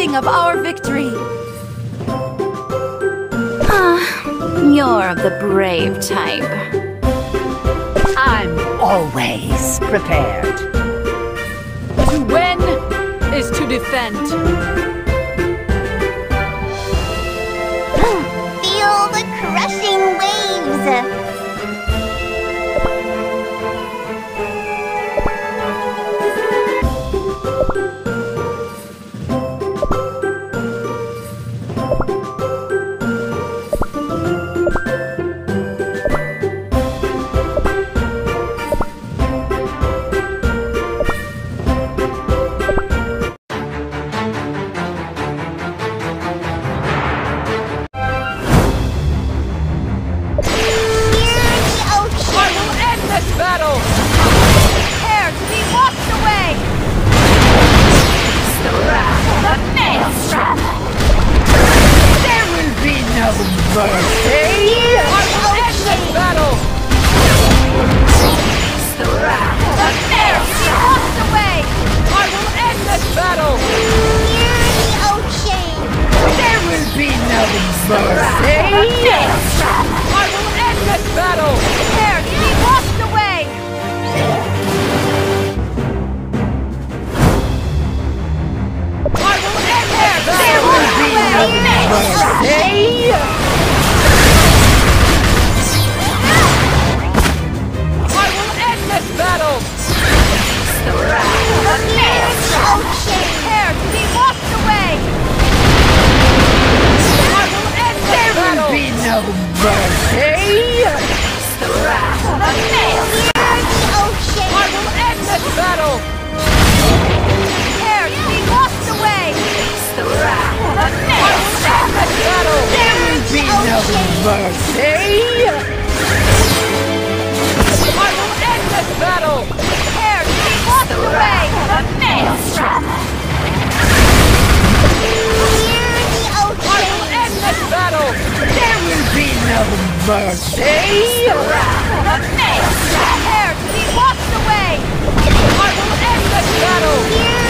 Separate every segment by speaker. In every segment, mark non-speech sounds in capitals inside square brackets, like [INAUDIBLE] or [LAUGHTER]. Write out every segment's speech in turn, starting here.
Speaker 1: Sing of our victory.
Speaker 2: Ah, you're of the brave type.
Speaker 3: I'm always prepared.
Speaker 4: To win is to defend. [GASPS]
Speaker 5: Feel the crushing waves! mercy!
Speaker 6: I will end this battle!
Speaker 7: Prepare to be washed away! The maelstrom! Clear the ocean!
Speaker 6: I will end this battle!
Speaker 2: There will be no mercy!
Speaker 6: The!
Speaker 7: Prepare to be washed away!
Speaker 6: I will end this battle!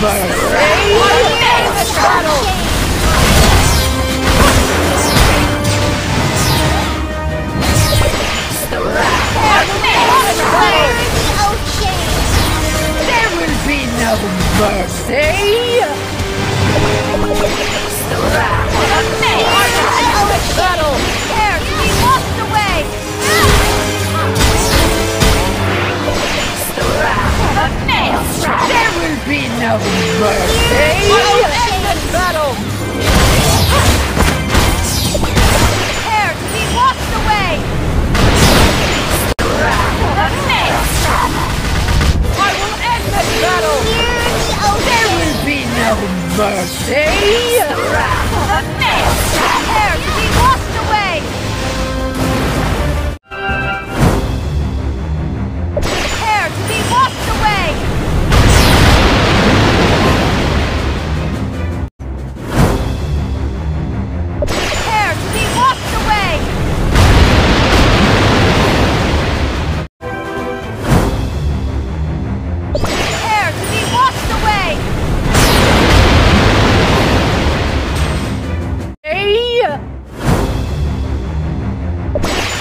Speaker 7: Battle!
Speaker 2: There will be no mercy!
Speaker 6: The wrath of man! Battle! battle!
Speaker 7: Prepare to be washed away!
Speaker 6: I will end this battle!
Speaker 2: There will be no mercy!
Speaker 6: The mist!
Speaker 7: Prepare to be washed away!
Speaker 6: you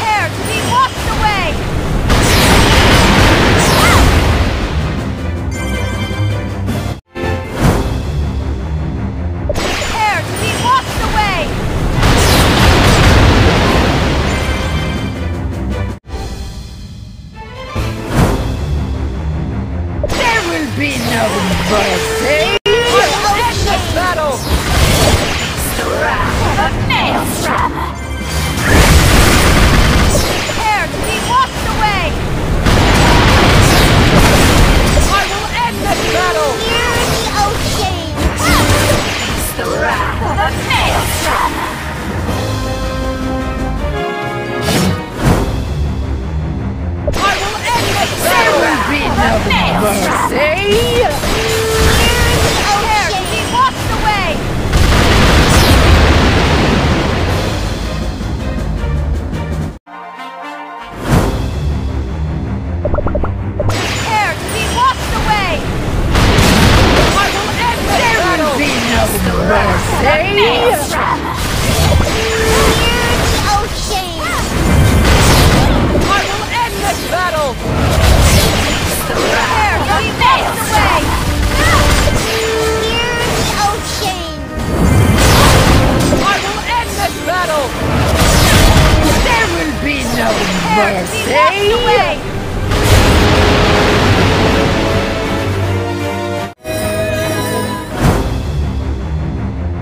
Speaker 7: Prepare to mercy! away!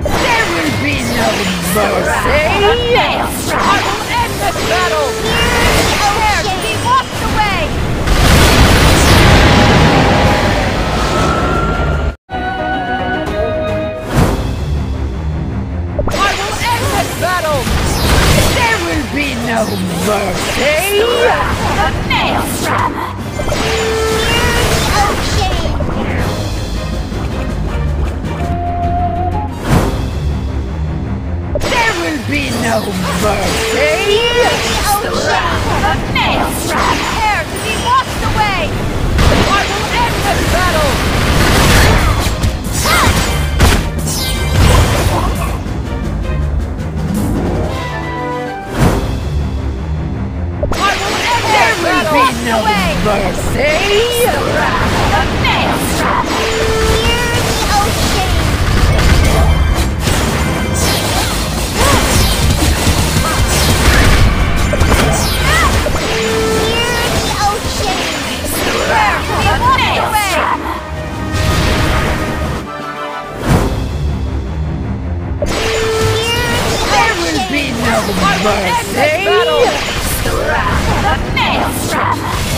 Speaker 2: There will be no mercy!
Speaker 6: I will end this battle!
Speaker 7: Prepare away!
Speaker 6: I will end this battle!
Speaker 2: There will be no mercy!
Speaker 8: Oh, shame!
Speaker 2: There will be no mercy!
Speaker 7: Oh, shame! Prepare to be washed away!
Speaker 6: I will end this battle! I will end this battle!
Speaker 2: mercy!
Speaker 3: To be washed away!
Speaker 9: There will be no There will be
Speaker 2: I will end this
Speaker 9: mercy!
Speaker 2: battle!
Speaker 10: Oh,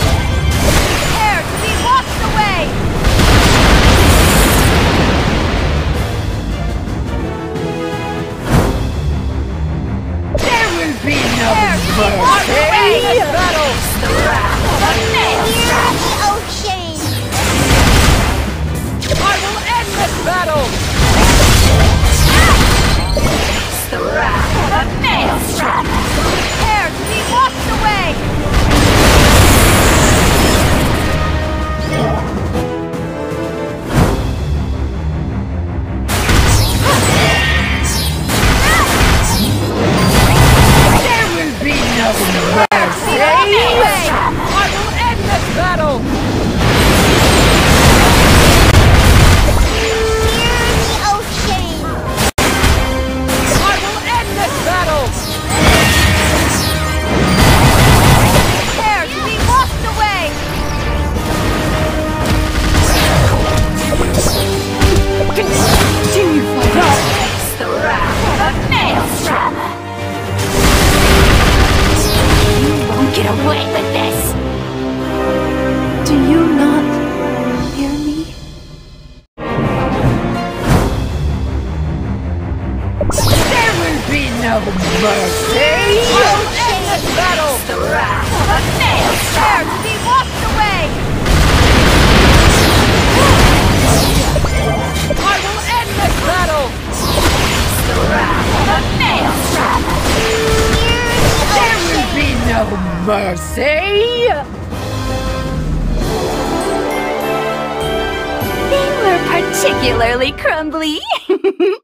Speaker 9: shame!
Speaker 2: I will end this battle!
Speaker 3: The! Prepare to be washed away!
Speaker 9: No mercy!
Speaker 2: I will end this battle!
Speaker 3: Prepare to be washed away!
Speaker 2: I will end this battle!
Speaker 9: There will be no mercy!
Speaker 2: They were particularly crumbly. [LAUGHS]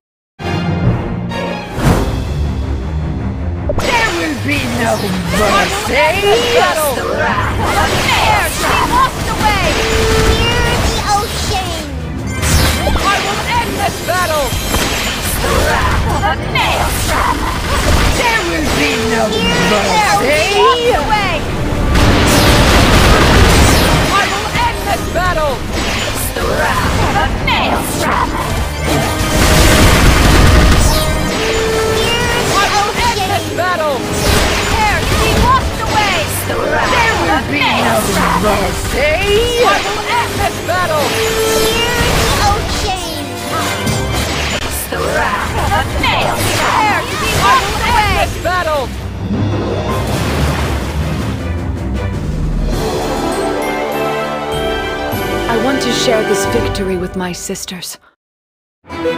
Speaker 2: be no mercy! Battle!
Speaker 3: Prepare to be washed away! Oh, shame!
Speaker 2: I will end this battle!
Speaker 9: There will be no
Speaker 3: Prepare to mercy! washed away!
Speaker 2: I will end this battle!
Speaker 9: I I battle! Battle! I
Speaker 3: want to
Speaker 2: share this
Speaker 3: victory with my sisters.
Speaker 9: There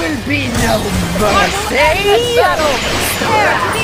Speaker 9: will be no mercy!
Speaker 2: Battle!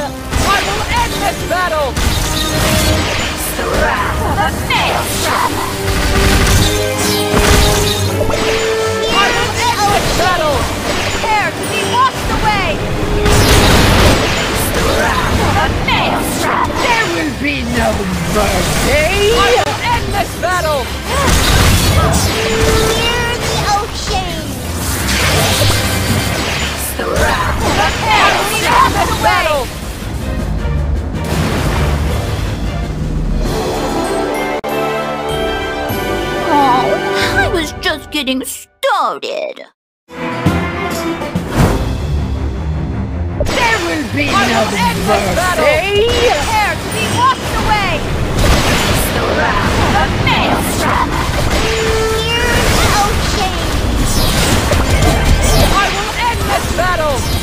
Speaker 3: getting started.
Speaker 2: There will be I no battle.
Speaker 3: Prepare to be washed away!
Speaker 9: The
Speaker 3: wrath of maelstrom! Here's no change!
Speaker 2: I will end this battle!